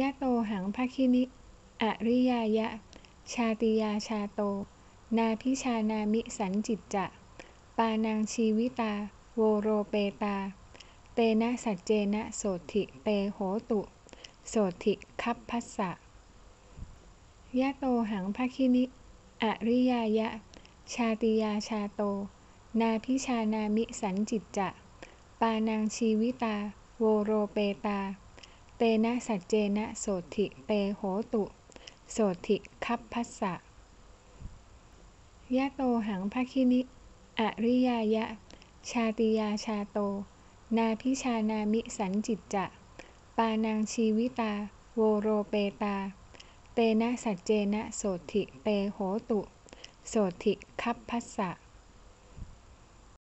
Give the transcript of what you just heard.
ยะโตหังภคินิ อริยายะ ชาติยาชาโต นาพิชานามิสันจิตจะ ปานังชีวิตา โวโรเปตา เตนะสัจเจนะโสถิเตโหตุ โสถิคัพพัสสะยะโตหังภคินิ อริยายะ ชาติยาชาโต นาพิชานามิสันจิตจะ ปานังชีวิตา โวโรเปตา ตนะสัจเจนะโสถิเตโหตุ โสถิคัพพัสสะยะโตหังภคินิ อริยายะ ชาติยาชาโต นาพิชานามิสันจิตจะ ปานังชีวิตา โวโรเปตา เตนะสัจเจนะโสถิเตโหตุ โสถิคัพพัสสะ